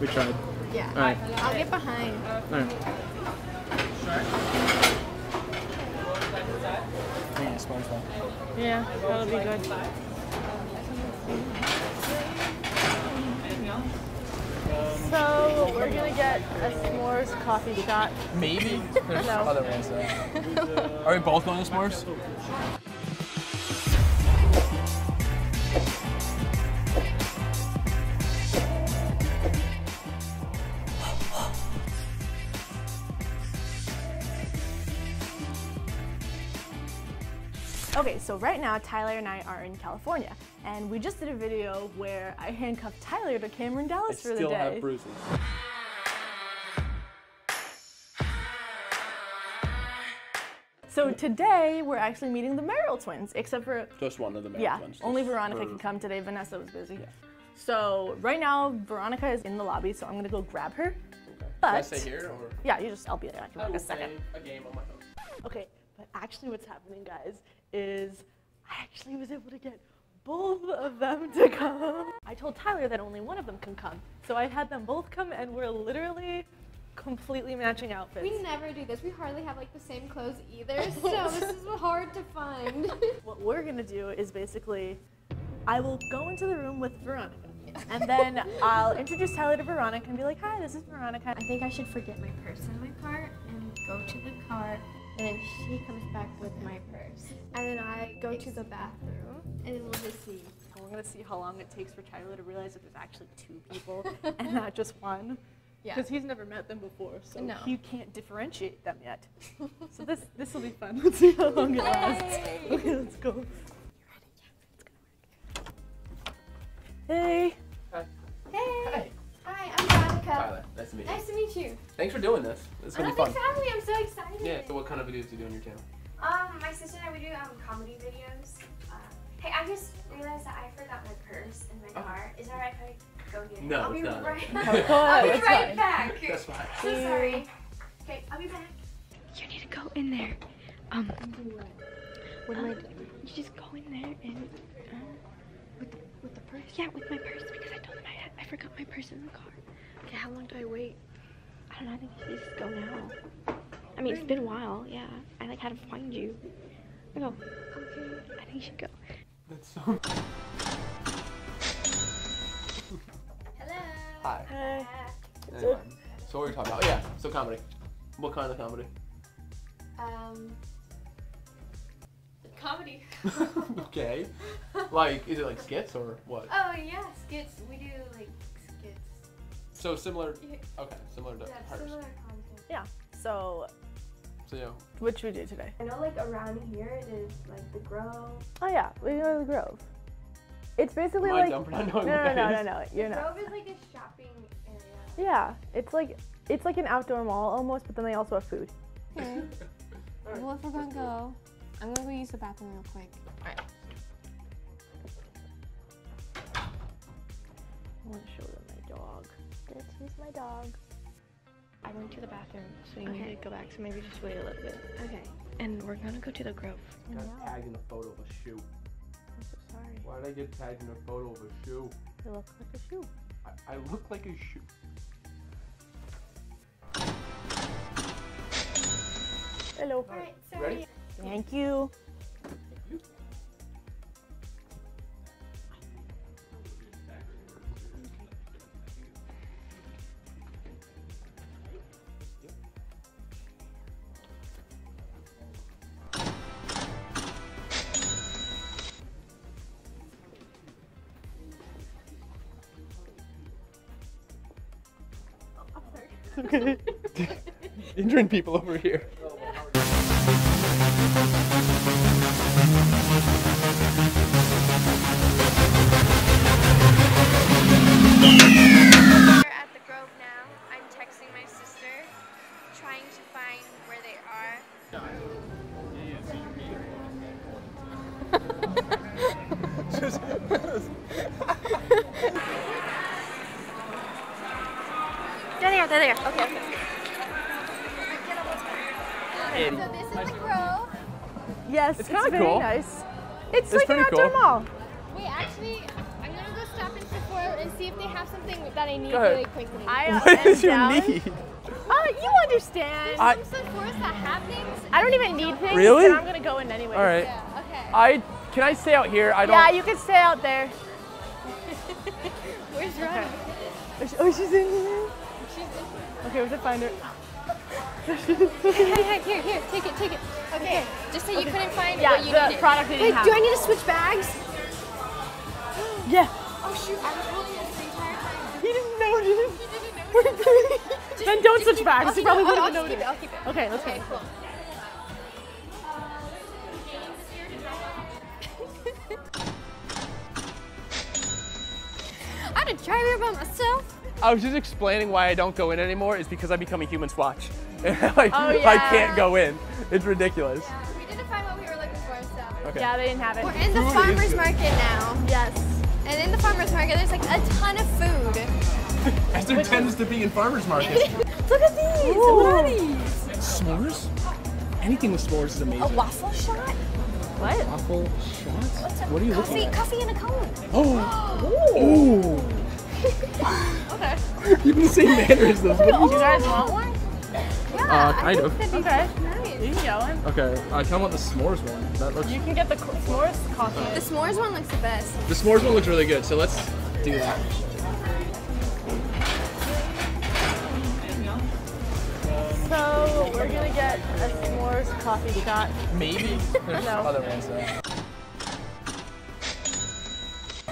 We tried. Yeah. All right. I'll get behind. All right. Yeah, SpongeBob. Yeah, that'll be good. So we're gonna get a s'mores coffee shot. Maybe. There's No. other ones though. Are we both going to s'mores? Okay, so right now Tyler and I are in California, and we just did a video where I handcuffed Tyler to Cameron I Dallas for the day. still have bruises. So today we're actually meeting the Merrell twins, except for Just one of the main yeah, ones. only Veronica for- can come today. Vanessa was busy. So right now Veronica is in the lobby, so I'm gonna go grab her. Can I But stay here or? yeah, you just I'll be there in I like will a second. play a game on my phone. Okay, but actually what's happening, guys, is I actually was able to get both of them to come. I told Tyler that only one of them can come, so I had them both come, and we're literally completely matching outfits. We never do this. We hardly have like the same clothes either, so this is hard to find. what we're gonna do is basically, I will go into the room with Veronica, and then I'll introduce Tyler to Veronica and be like, "Hi, this is Veronica." I think I should forget my purse in my car and go to the car, and then she comes back with my purse, and then I go to the bathroom, and then we'll just see. And we're gonna see how long it takes for Tyler to realize that there's actually two people and not just one. Yeah. Because he's never met them before, so No. he can't differentiate them yet. so this this will be fun. Let's see how long it lasts. Okay, let's go. Hey. Hi. Hey. Nice to meet you. Nice to meet you. Thanks for doing this. It's Oh, gonna be thanks fun. for having me. I'm so excited. Yeah. So what kind of videos do you do on your channel? Um, my sister and I we do um comedy videos. Uh, hey, I just realized that I forgot my purse in my Oh. car. Is that right if I go get it? No, I'll it's be not. right. Of I'll be course, right fine. back. That's fine. So sorry. Okay, I'll be back. You need to go in there. Um, what with my, you just go in there and uh, with with the purse. Yeah, with my purse because I told them I had, I forgot my purse in the car. Okay, how long do I wait? I don't know. I think you should just go now. I mean, it's been a while. Yeah, I like had to find you. I go. Okay. I think you should go. That's so. Hello. Hi. Hey. Anyway, so what are we talking about? Oh, yeah. So comedy. What kind of comedy? Um. Comedy. okay. Like, is it like skits or what? Oh yeah, skits. We do like skits. So similar. Okay, similar to Yeah, hers. similar content. Yeah. So So yeah. what should we do today? I know like around here there's like the Grove. Oh yeah, we go to the Grove. It's basically Am I like dumb for not no, knowing no, what no, no, that no, is? no. You're the not. Grove is like a shopping area. Yeah, it's like it's like an outdoor mall almost, but then they also have food. Okay. well, if we're gonna go, I'm gonna go use the bathroom real quick. I want to show them my dog. This is my dog. I went to the bathroom, so you Okay. need to go back. So maybe just wait a little bit. Okay. And we're gonna go to the Grove. Got tagged in a photo of a shoe. I'm so sorry. Why did I get tagged in a photo of a shoe? They look like a shoe. I, I look like a shoe. Hello. Alright, sorry. Ready? Thank you. Okay. Injuring people over here. We're at the Grove now. I'm texting my sister, trying to find where they are. there, there. Okay, okay. So this is the Grove. Yes, It's it's, kinda very cool. nice. It's, It's like an pretty outdoor cool. mall. Wait, actually, I'm gonna go stop in Sephora and see if they have something that I need really quickly. I uh, What am did you down. need? Uh, you understand. I- Some sort of forest that have things. I don't even need things. Really? But I'm gonna go in anyway. All right. Yeah, okay. I can I stay out here? I don't. Yeah, you can stay out there. Where's Ronnie? Oh, she's in here. Okay, we should find her. Hey, hey, hey, here, here, take it, take it. Okay, just say you couldn't find Yeah, what you the needed. product didn't Wait, have. do I need to switch bags? Yeah. Oh shoot, I was holding this the entire time. He didn't notice. He didn't know. Just- Then don't switch bags. He probably it. wouldn't have it. noticed. I'll keep it. Okay, let's Okay, go. cool. I had to drive here by myself. I was just explaining why I don't go in anymore. Is because I become a human swatch. like Oh, I can't go in. It's ridiculous. We didn't find what we were looking for, so. Okay. Yeah, they didn't have it. We're in the Food farmer's market now. Yes. And in the farmer's market, there's like a ton of food. As there tends to be in farmers market. Look at these! What are these? s'mores? Anything with s'mores is amazing. A waffle shot? What? Waffle shots? What are you Coffee, looking at? coffee in a cone. Oh. Oh. Okay. Even the same manner as those. What are Do you- you guys want one? Yeah, Uh, I kind think of. that'd Okay. Nice. You can get one. Okay, uh, tell me about the s'mores one. That looks. You can get the co- s'mores coffee. The s'mores one looks the best. The s'mores one looks really good, so let's do that. So we're gonna get a s'mores coffee shot. Maybe. There's No. other ones though.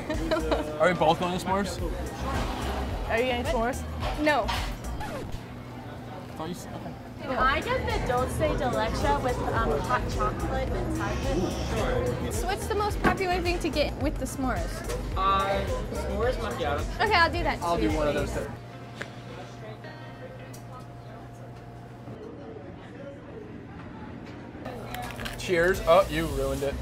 Are we both going to s'mores? Are you getting s'mores? No. You s- okay. Can I get the Dulce de Leche with um, hot chocolate inside of it? So what's the most popular thing to get with the s'mores? Uh, s'mores macchiato. Okay, I'll do that I'll too. do one of those too. Cheers. Oh, you ruined it.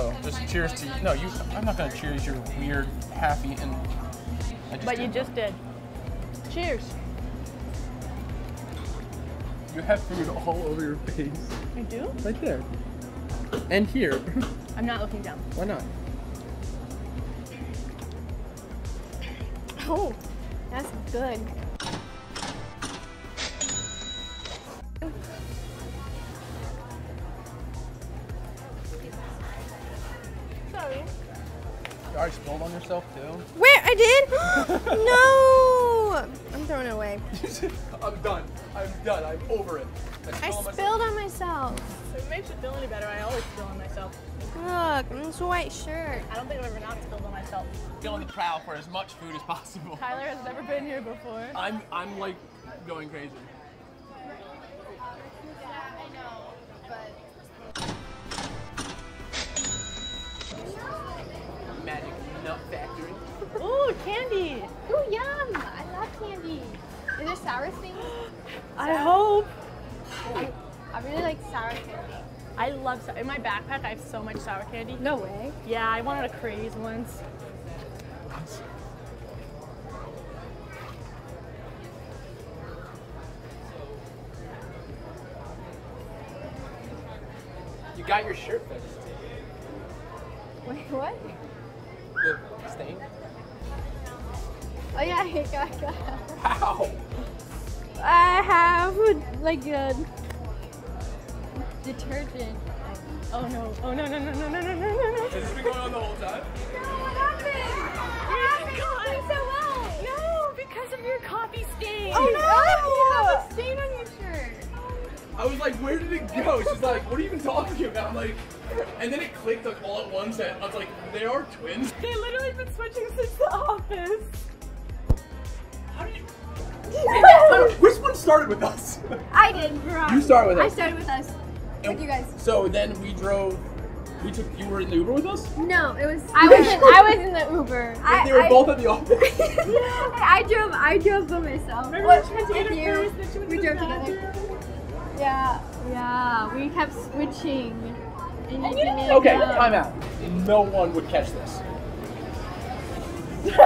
Oh, just cheers to you. No, you. I'm not gonna cheers your weird half-eaten. I just But you just did. Cheers. You have food all over your face. I do? Right there. And here. I'm not looking down. Why not? Oh, that's good. Sorry. You already spilled on yourself too. Where I did? no! I'm throwing it away. I'm done. I'm done. I'm over it. I spilled on myself. If it makes you feel any better, I always spill on myself. Look, I'm this white shirt. I don't think I've ever not spilled on myself. Be on the prowl for as much food as possible. Tyler has never been here before. I'm I'm like going crazy. Sour things? I hope. I really like sour candy. I love sour. In my backpack, I have so much sour candy. No way. Yeah, I wanted a craze once. You got your shirt fixed. Wait, what? The stain? Oh yeah, I got, got. How? I have like a detergent. Oh no! Oh no! No! No! No! No! No! No! No! no! Has this been going on the whole time? No, what happened? It oh happened so well. No, because of your coffee stain. Oh no! You have a stain on your shirt. I was like, where did it go? She's like, what are you even talking about? I'm like, and then it clicked like all at once. that I was like, they are twins. They literally been switching since the office. How did you? Which one started with us? I did. You started with us. I started with us. With you guys. So then we drove. We took. You were in the Uber with us. No, it was. I was. In, I was in the Uber. I, they were I, both at the office. I drove. I drove by myself. Remember What, we with you? first, then she went We drove together. Yeah. Yeah. We kept switching. And you didn't even okay, know. time out. No one would catch this.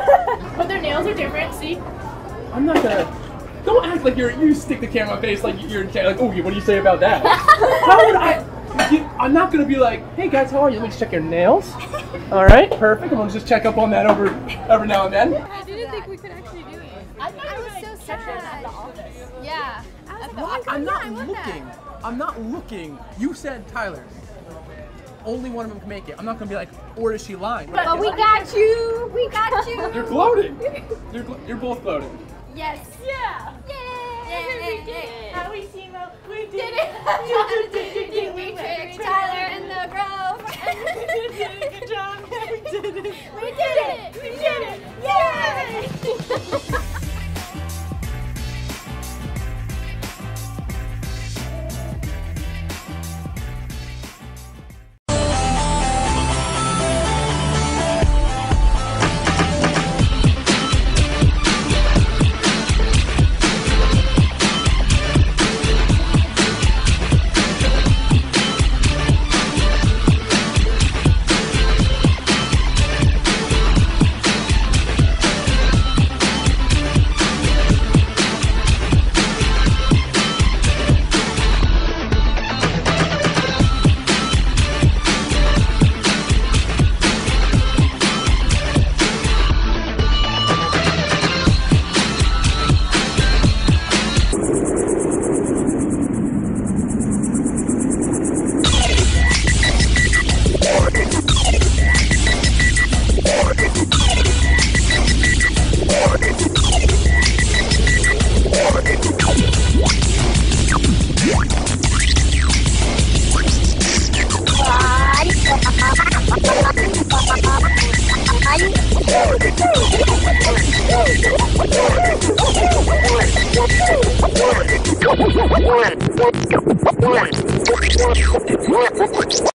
But their nails are different. See? I'm not gonna. Don't act like you're. You stick the camera on face like you're in ca- like. Oh, what do you say about that? how would I? You- I'm not gonna be like, hey guys, how are you? Let me just check your nails. All right, perfect. I'm gonna just check up on that over every now and then. I didn't think we could actually do it. I thought I you were was so catch sad. at the office. Yeah. I was like, Well, my God, I'm not I that. looking. I'm not looking. You said Tyler. Only one of them can make it. I'm not gonna be like, or is she lying? But we got you. We got you. You're gloating. You're, gl- you're both gloating. Yes. Yeah. Yay! We did it. How we see? We did Did it. it. we tricked Tyler in the grove. We did it. Good job. We did it. We did it. We did it. Yay! One.